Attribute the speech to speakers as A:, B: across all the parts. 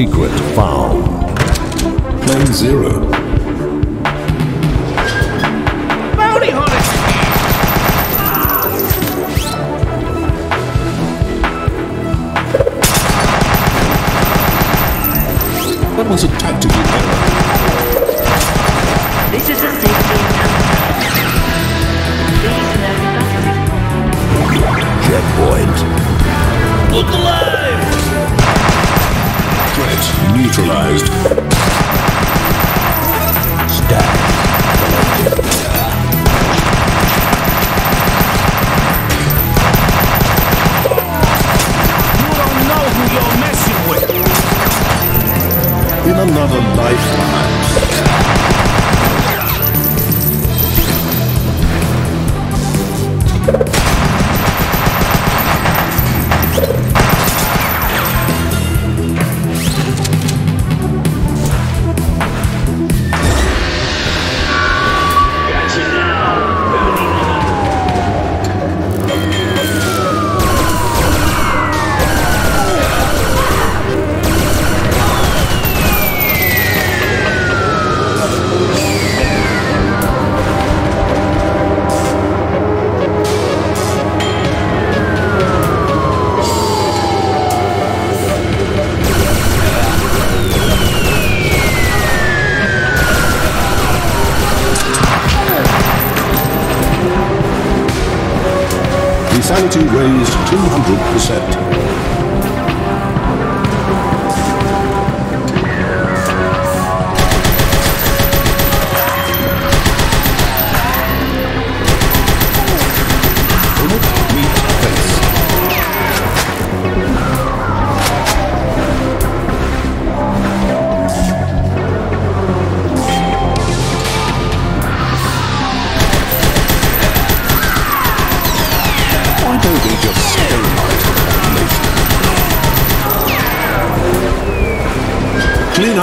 A: Secret found.
B: Plane zero.
C: Bounty hunters!
B: That was a tactical error.
D: This is a safety announcement.
A: Checkpoint.
C: Look alive!
B: Neutralized.
A: Stash.
C: You don't know who you're messing with!
B: In another lifetime. Insanity raised 200%.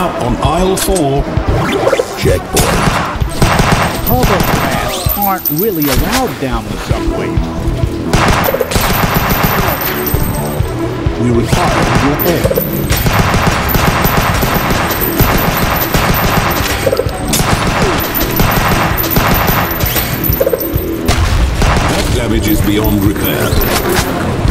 B: Up on aisle four.
A: Checkpoint.
E: Hovercrafts aren't really allowed down the subway.
B: We require your air. That damage is beyond repair.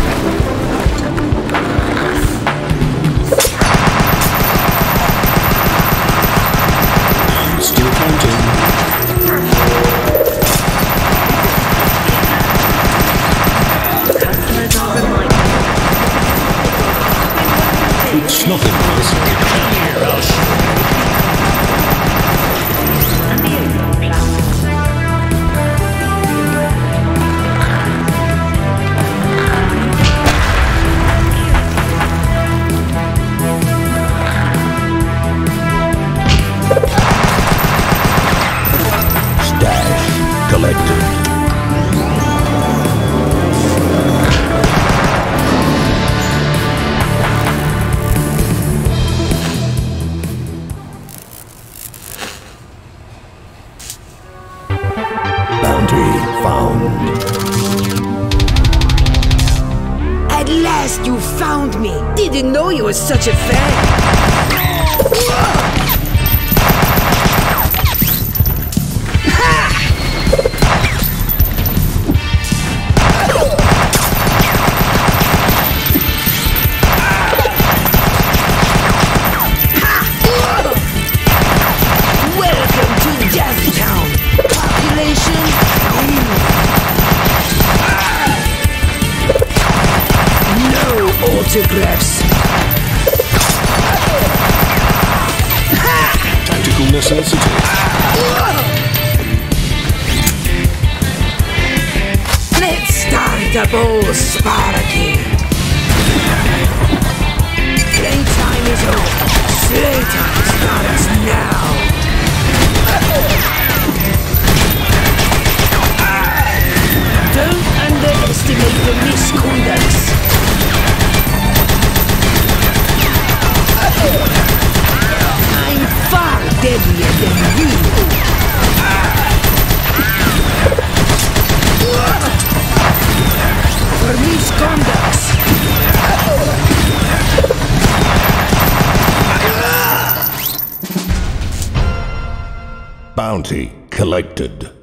A: Bounty found.
F: At last you found me. Didn't know you were such a fan. Autographs.
B: Tactical necessity.
F: Let's start up old Sparky.
A: Bounty collected.